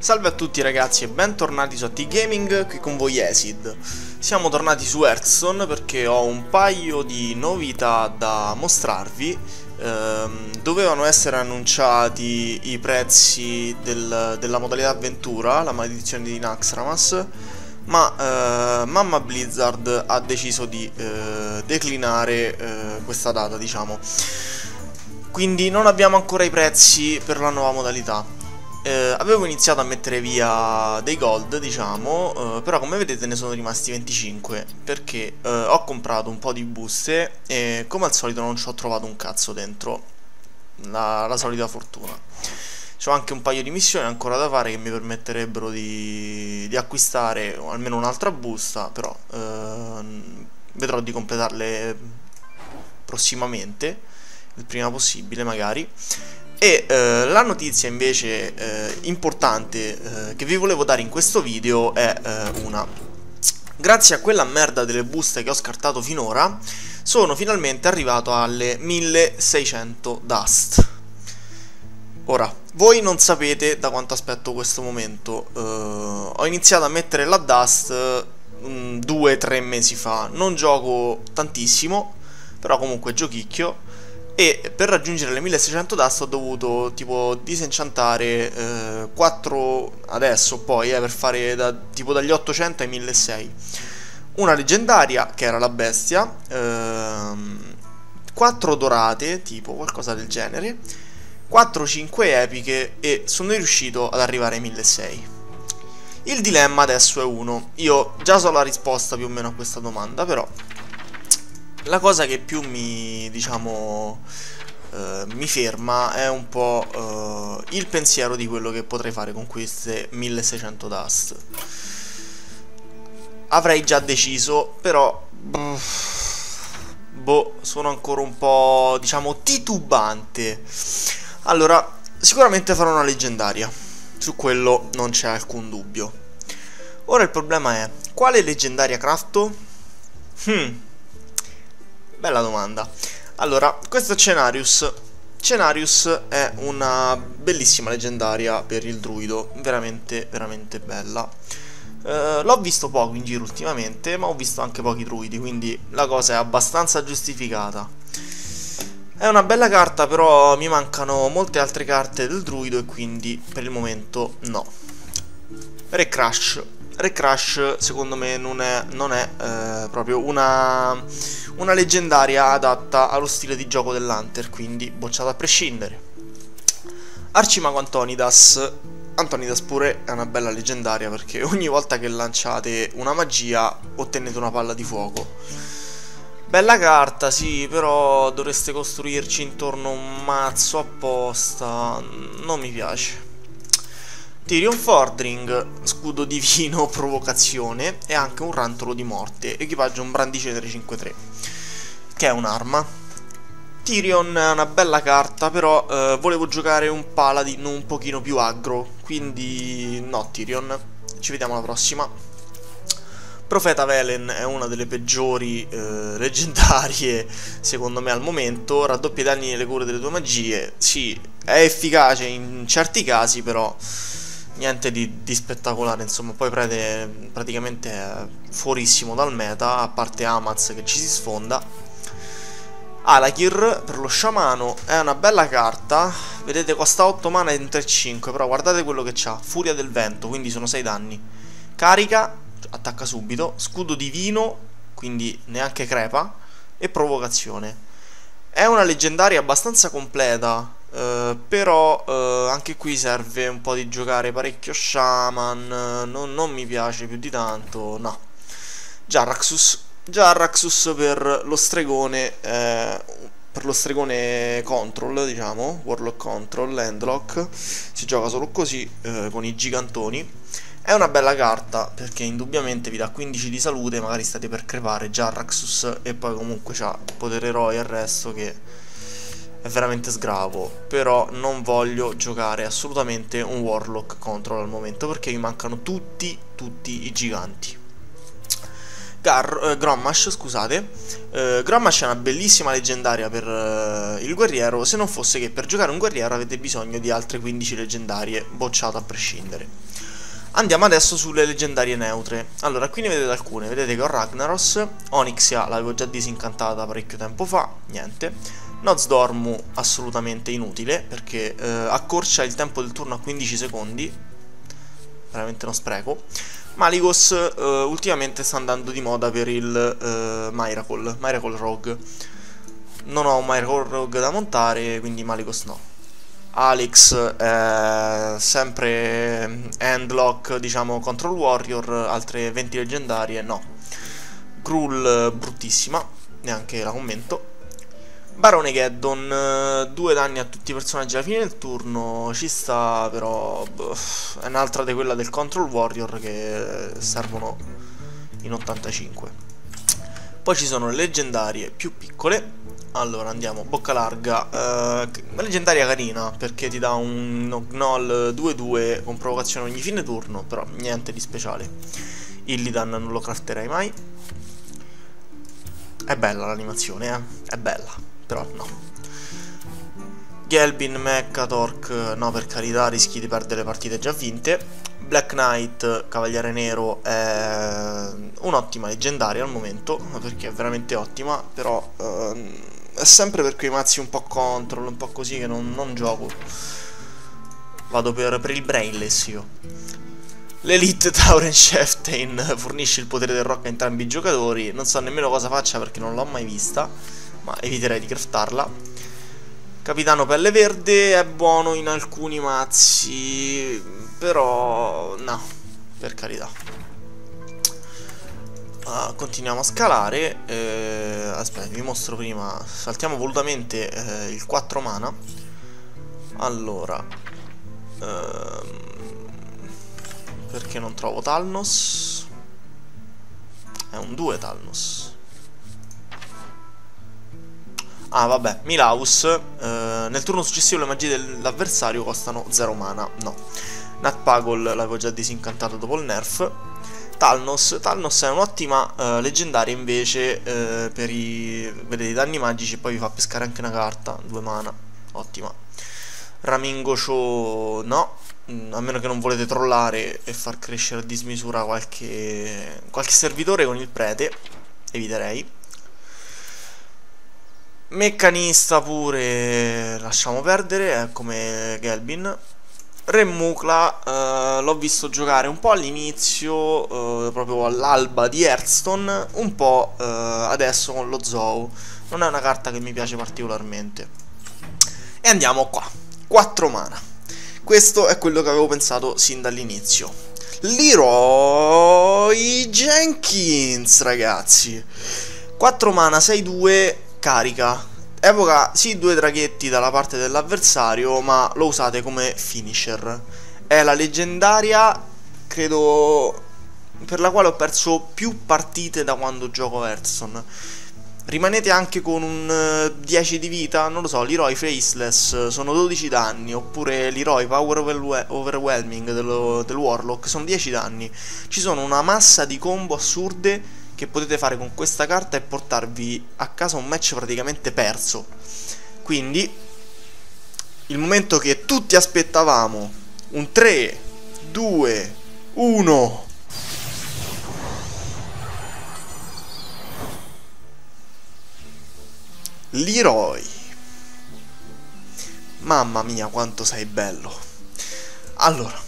Salve a tutti ragazzi e bentornati su T-Gaming, qui con voi Acid. Siamo tornati su Hearthstone perché ho un paio di novità da mostrarvi. Ehm, dovevano essere annunciati i prezzi del, della modalità avventura, la maledizione di Naxxramas, ma eh, Mamma Blizzard ha deciso di eh, declinare eh, questa data, diciamo. Quindi non abbiamo ancora i prezzi per la nuova modalità eh, avevo iniziato a mettere via dei gold, diciamo, eh, però come vedete ne sono rimasti 25 perché eh, ho comprato un po' di buste e come al solito non ci ho trovato un cazzo dentro, la, la solita fortuna. Ho anche un paio di missioni ancora da fare che mi permetterebbero di, di acquistare almeno un'altra busta, però ehm, vedrò di completarle prossimamente, il prima possibile magari. E eh, la notizia invece eh, importante eh, che vi volevo dare in questo video è eh, una. Grazie a quella merda delle buste che ho scartato finora, sono finalmente arrivato alle 1600 dust. Ora, voi non sapete da quanto aspetto questo momento. Eh, ho iniziato a mettere la dust 2-3 mm, mesi fa. Non gioco tantissimo, però comunque giochicchio e per raggiungere le 1600 dust ho dovuto tipo disenchantare eh, 4 adesso poi eh, per fare da, tipo dagli 800 ai 1600 una leggendaria che era la bestia ehm, 4 dorate tipo qualcosa del genere 4-5 epiche e sono riuscito ad arrivare ai 1600 il dilemma adesso è uno. Io già so la risposta più o meno a questa domanda però la cosa che più mi, diciamo, eh, mi ferma è un po' eh, il pensiero di quello che potrei fare con queste 1600 dust. Avrei già deciso, però... Boh, sono ancora un po', diciamo, titubante. Allora, sicuramente farò una leggendaria. Su quello non c'è alcun dubbio. Ora il problema è, quale leggendaria crafto? Hmm, Bella domanda. Allora, questo è Cenarius. Cenarius è una bellissima leggendaria per il druido, veramente, veramente bella. Uh, L'ho visto poco in giro ultimamente, ma ho visto anche pochi druidi, quindi la cosa è abbastanza giustificata. È una bella carta, però mi mancano molte altre carte del druido e quindi per il momento no. Re Crash Re Crash secondo me non è, non è eh, proprio una, una leggendaria adatta allo stile di gioco dell'Hunter, quindi bocciata a prescindere. Arcimago Antonidas. Antonidas pure è una bella leggendaria perché ogni volta che lanciate una magia ottenete una palla di fuoco. Bella carta, sì, però dovreste costruirci intorno un mazzo apposta. Non mi piace. Tyrion Fordring, scudo divino, provocazione e anche un rantolo di morte, equipaggio un brandice 353, che è un'arma. Tyrion è una bella carta, però eh, volevo giocare un paladin un pochino più aggro, quindi no Tyrion, ci vediamo alla prossima. Profeta Velen è una delle peggiori eh, leggendarie secondo me al momento, raddoppia i danni nelle cure delle tue magie, sì, è efficace in certi casi però niente di, di, spettacolare, insomma, poi prete praticamente fuorissimo dal meta, a parte Amaz che ci si sfonda. Alakir per lo sciamano è una bella carta, vedete costa 8 mana e un 3-5, però guardate quello che c'ha, Furia del Vento, quindi sono 6 danni. Carica, attacca subito, scudo divino, quindi neanche crepa, e provocazione. È una leggendaria abbastanza completa, Uh, però uh, anche qui serve un po' di giocare parecchio shaman non, non mi piace più di tanto no. Jarraxus Jarraxus per lo stregone eh, per lo stregone control diciamo warlock control endlock si gioca solo così eh, con i gigantoni. È una bella carta perché indubbiamente vi dà 15 di salute magari state per crepare Jarraxus e poi comunque c'ha potere eroe e il resto che è veramente sgravo però non voglio giocare assolutamente un Warlock Control al momento perché mi mancano tutti, tutti i giganti Gar eh, Grommash, scusate. Eh, Grommash è una bellissima leggendaria per eh, il guerriero, se non fosse che per giocare un guerriero avete bisogno di altre 15 leggendarie, bocciato a prescindere. Andiamo adesso sulle leggendarie neutre. Allora, qui ne vedete alcune. Vedete che ho Ragnaros, Onyxia l'avevo già disincantata parecchio tempo fa, niente. Nozdormu assolutamente inutile, perché eh, accorcia il tempo del turno a 15 secondi. Veramente uno spreco. Maligos uh, ultimamente sta andando di moda per il uh, Miracle, Miracle Rogue. Non ho un Miracle Rogue da montare, quindi Maligos no. Alex è sempre Handlock, diciamo, Control Warrior, altre 20 leggendarie, no. Gruul bruttissima, neanche la commento. Barone Geddon, due danni a tutti i personaggi alla fine del turno, ci sta però boh, è un'altra di quella del Control Warrior che servono in 85. Poi ci sono le leggendarie più piccole, allora andiamo, bocca larga, uh, leggendaria carina perché ti dà un gnoll 2-2 con provocazione ogni fine turno, però niente di speciale. Illidan non lo crafterei mai. È bella l'animazione, eh? È bella però no. Gelbin, Mecca, Torque, no per carità, rischi di perdere partite già vinte. Black Knight, Cavaliere Nero, è un'ottima leggendaria al momento, perché è veramente ottima, però ehm, è sempre per quei mazzi un po' control, un po' così che non, non gioco. Vado per, per il brainless io. L'Elite Tauren Sheftain fornisce il potere del rock a entrambi i giocatori, non so nemmeno cosa faccia perché non l'ho mai vista ma eviterei di craftarla. Capitano Pelle Verde è buono in alcuni mazzi, però no, per carità. Uh, continuiamo a scalare. Eh, aspetta, vi mostro prima. Saltiamo volutamente eh, il 4 mana. Allora, ehm, perché non trovo Talnos? È un 2 Talnos. Ah vabbè, Milaus eh, Nel turno successivo le magie dell'avversario costano 0 mana No. Natpagol l'avevo già disincantato dopo il nerf. Talnos Talnos è un'ottima eh, leggendaria invece eh, Per i vedete, i danni magici E poi vi fa pescare anche una carta 2 mana Ottima. Ramingo Show no mm, a meno che non volete trollare e far crescere a dismisura qualche, qualche servitore con il prete Eviterei Meccanista pure lasciamo perdere, è come Gelbin. Remukla uh, l'ho visto giocare un po' all'inizio, uh, proprio all'alba di Hearthstone, un po' uh, adesso con lo Zou. Non è una carta che mi piace particolarmente. E andiamo qua, 4 mana. Questo è quello che avevo pensato sin dall'inizio. Leroy Jenkins, ragazzi. 4 mana, 6-2 carica. Evoca sì due draghetti dalla parte dell'avversario, ma lo usate come finisher. È la leggendaria, credo, per la quale ho perso più partite da quando gioco Hearthstone. Rimanete anche con un 10 eh, di vita, non lo so, Leroy Faceless sono 12 danni, oppure Leroy Power Overwhelming dello, del Warlock sono 10 danni. Ci sono una massa di combo assurde che potete fare con questa carta è portarvi a casa un match praticamente perso. Quindi, il momento che tutti aspettavamo, un 3, 2, 1... Leroy. Mamma mia quanto sei bello. Allora,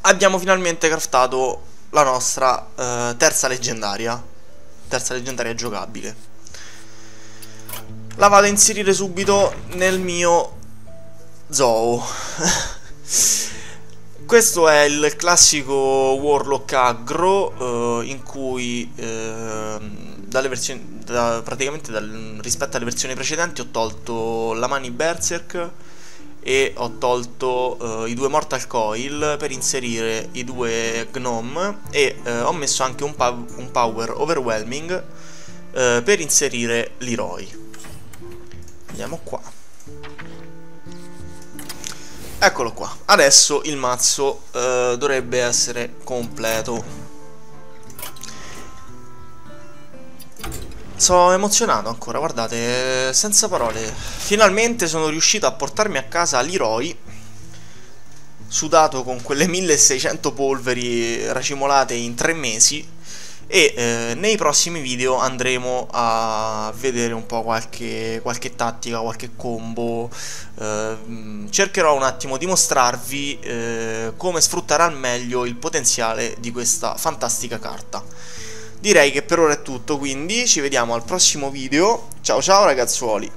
abbiamo finalmente craftato la nostra uh, terza leggendaria. Terza leggendaria giocabile. La vado a inserire subito nel mio zoo. Questo è il classico Warlock aggro uh, in cui uh, dalle versioni, da, praticamente dal, rispetto alle versioni precedenti ho tolto la Mani Berserk e ho tolto uh, i due Mortal Coil per inserire i due Gnome e uh, ho messo anche un, un Power Overwhelming uh, per inserire l'Heroi. Andiamo qua. Eccolo qua. Adesso il mazzo dovrebbe essere completo. Sono emozionato ancora, guardate, senza parole. Finalmente sono riuscito a portarmi a casa Leroy, sudato con quelle 1600 polveri racimolate in tre mesi, e eh, nei prossimi video andremo a vedere un po' qualche, qualche tattica, qualche combo eh, cercherò un attimo di mostrarvi eh, come sfruttare al meglio il potenziale di questa fantastica carta direi che per ora è tutto quindi ci vediamo al prossimo video. Ciao ciao ragazzuoli.